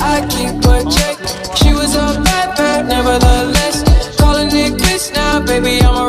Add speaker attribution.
Speaker 1: I keep her check. She was a bad, bad, nevertheless. Calling it quits now, baby, I'm a